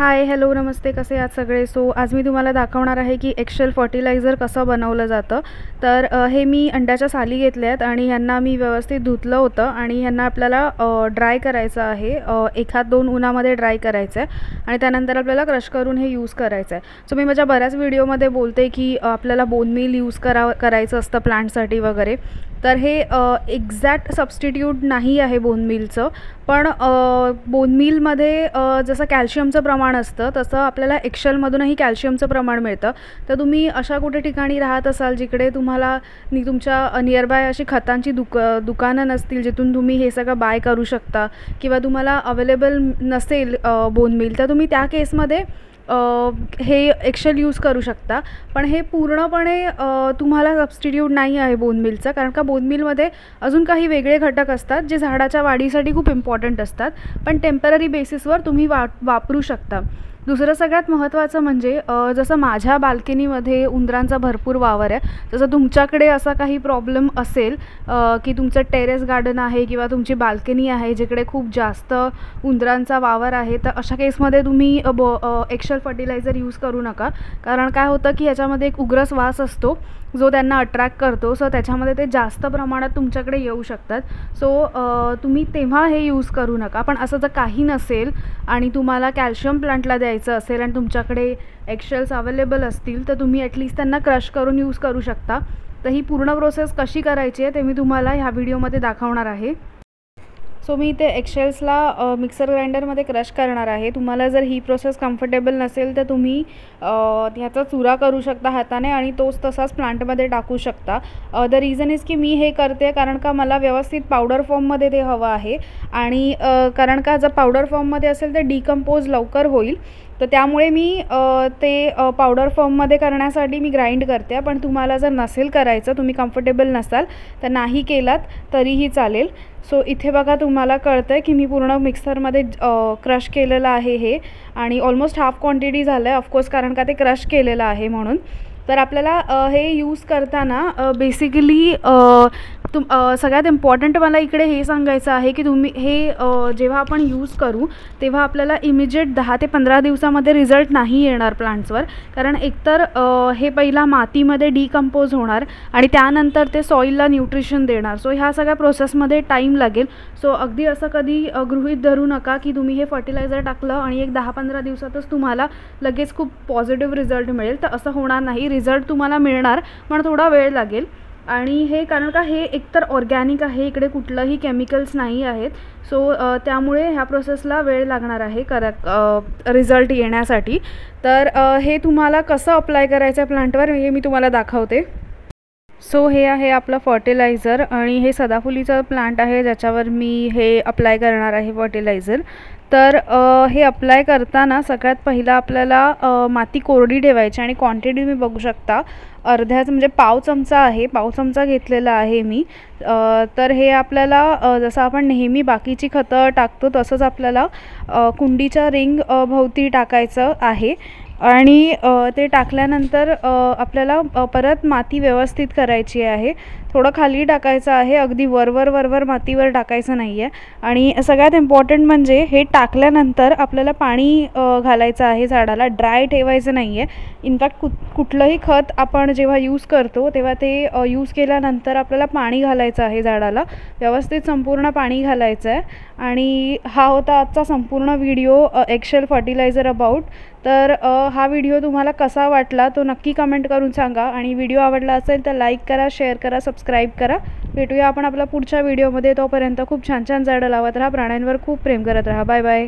Hi hello नमस्ते कसे आहात सगळे? सो आज मी तुम्हाला दाखवणार आहे की एक्सेल फर्टिलायझर कसं बनवलं जातं. तर हे मी अंड्याच्या साली घेतल्या आहेत आणि ह्यांना मी व्यवस्थित धुतलं होतं आणि ह्यांना आपल्याला ड्राय करायचं आहे. एखाद दोन उन्हामध्ये ड्राय करायचं आहे आणि त्यानंतर आपल्याला क्रश करून हे यूज करायचं आहे सो मी माझ्या बऱ्याच व्हिडिओमध्ये बोलते की आपल्याला बोन मिल यूज करा करायचं असतं प्लांटसाठी वगैरे. तर हे एक्झॅक्ट सबस्टिट्यूट नाही आहे बोन मिलचं पण बोन मिलमध्ये जसं कॅल्शियमचं प्रमाण असतं तसं आपल्याला एक्शलमधूनही कॅल्शियमचं प्रमाण मिळतं. तर तुम्ही अशा कुठे ठिकाणी राहत असाल जिकडे तुम्हाला नि तुमच्या नियरबाय अशी खतांची दुक दुकानं नसतील जिथून तुम्ही हे सगळं बाय करू शकता किंवा तुम्हाला अवेलेबल नसेल बोन मिल तर तुम्ही त्या केसमध्ये हे एक्शल यूज करू शकता. पण हे पूर्णपणे तुम्हाला सबस्टिट्यूट नाही आहे बोन मिलचं कारण का बोन मिलमध्ये अजून काही वेगळे घटक असतात जे झाडाच्या वाढीसाठी खूप इम्पॉर्टंट असतात. पण टेंपररी बेसिसवर तुम्ही वा वापरू शकता. दुसरं सगळ्यात महत्त्वाचं म्हणजे जसं माझ्या बाल्कनीमध्ये उंदरांचा भरपूर वावर आहे जसं तुमच्याकडे असा काही प्रॉब्लेम असेल की तुमचं टेरेस गार्डन आहे किंवा तुमची बाल्कनी आहे जिकडे खूप जास्त उंदरांचा वावर आहे तर अशा केसमध्ये तुम्ही बॉ एक्शल फर्टिलायझर यूज करू नका. कारण काय होतं की ह्याच्यामध्ये एक उग्रस वास असतो जो त्यांना अट्रॅक्ट करतो सो त्याच्यामध्ये ते जास्त प्रमाणात तुमच्याकडे येऊ शकतात. सो तुम्ही तेव्हा हे यूज करू नका. पण असं जर काही नसेल आणि तुम्हाला कॅल्शियम प्लांटला द्यायचं असेल आणि तुमच्याकडे एक्शेल्स अवेलेबल असतील तर तुम्ही ॲटलिस्ट त्यांना क्रश करून यूज करू शकता. तर ही पूर्ण प्रोसेस कशी करायची आहे ते मी तुम्हाला ह्या व्हिडिओमध्ये दाखवणार आहे. सो मी ते एक्शेल्सला मिक्सर ग्राइंडरमध्ये क्रश करणार आहे. तुम्हाला जर ही प्रोसेस कम्फर्टेबल नसेल तर तुम्ही ह्याचा चुरा करू शकता हाताने आणि तोच तसाच प्लांटमध्ये टाकू शकता. द रिझन इज की मी हे करते कारण का मला व्यवस्थित पावडर फॉर्ममध्ये ते हवं आहे. आणि कारण का जर पावडर फॉर्ममध्ये असेल तर डिकम्पोज लवकर होईल. तर त्यामुळे मी ते पावडर फॉर्ममध्ये करण्यासाठी मी ग्राइंड करते. पण तुम्हाला जर नसेल करायचं तुम्ही कम्फर्टेबल नसाल तर नाही केलात तरीही चालेल. सो इथे बघा तुम्हाला कळतं आहे की मी पूर्ण मिक्सरमध्ये क्रश केलेलं आहे हे. आणि ऑलमोस्ट हाफ क्वांटिटी झालं आहे ऑफकोर्स कारण का ते क्रश केलेलं आहे म्हणून. तर आपल्याला हे यूज करताना बेसिकली तुम सगळ्यात इम्पॉर्टंट मला इकडे हे सांगायचं आहे की तुम्ही हे जेव्हा आपण यूज करू तेव्हा आपल्याला इमिजिएट दहा ते पंधरा दिवसामध्ये रिझल्ट नाही येणार प्लांट्सवर कारण एकतर हे पहिला मातीमध्ये डिकम्पोज होणार आणि त्यानंतर ते सॉईलला न्यूट्रिशन देणार. सो ह्या सगळ्या प्रोसेसमध्ये टाईम लागेल. सो अगदी असं कधी गृहित गृहीत धरू नका की तुम्ही हे फर्टिलायझर टाकलं आणि एक दहा पंधरा दिवसातच तुम्हाला लगेच खूप पॉझिटिव्ह रिझल्ट मिळेल. तर असं होणार नाही. रिझल्ट तुम्हाला मिळणार पण थोडा वेळ लागेल. आणि हे कारण का हे एकतर ऑर्गॅनिक आहे इकडे कुठलंही केमिकल्स नाही आहेत. सो त्यामुळे ह्या प्रोसेसला वेळ लागणार आहे करा रिझल्ट येण्यासाठी. तर हे तुम्हाला कसं अप्लाय करायचं आहे प्लांटवर हे मी तुम्हाला दाखवते. सो हे आहे आपलं फर्टिलायझर आणि हे सदाफुलीचं प्लांट आहे ज्याच्यावर मी हे अप्लाय करणार आहे फर्टिलायझर तर हे अप्लाय करताना सगळ्यात पहिला आपल्याला माती कोरडी ठेवायची आणि क्वांटिटी मी बघू शकता. अर्ध्याच म्हणजे पाव चमचा आहे पाव चमचा घेतलेला आहे मी. तर हे आपल्याला जसं आपण नेहमी बाकीची खतं टाकतो तसंच आपल्याला कुंडीच्या रिंग भोवती टाकायचं आहे. आणि ते टाकल्यानंतर आपल्याला परत माती व्यवस्थित करायची आहे. थोडं खाली टाकायचं आहे. अगदी वरवर वरवर मातीवर टाकायचं नाही आहे आणि सगळ्यात इम्पॉर्टंट म्हणजे हे टाकल्यानंतर आपल्याला पाणी घालायचं आहे झाडाला. ड्राय ठेवायचं नाही आहे इनफॅक्ट कुठ कुठलंही खत आपण जेव्हा यूज करतो तेव्हा ते यूज केल्यानंतर आपल्याला पाणी घालायचं आहे झाडाला. व्यवस्थित संपूर्ण पाणी घालायचं आहे आणि हा होता आजचा संपूर्ण व्हिडिओ एक्शल फर्टिलायझर अबाउट तर हा व्हिडिओ तुम्हाला कसा वाटला तो नक्की कमेंट करून सांगा आणि व्हिडिओ आवडला असेल तर लाईक करा शेअर करा सबस्क्राईब करा. भेटूया आपण आपल्या पुढच्या व्हिडिओमध्ये. तोपर्यंत खूप छान छान झाडं लावत राहा प्राण्यांवर खूप प्रेम करत राहा. Bye bye.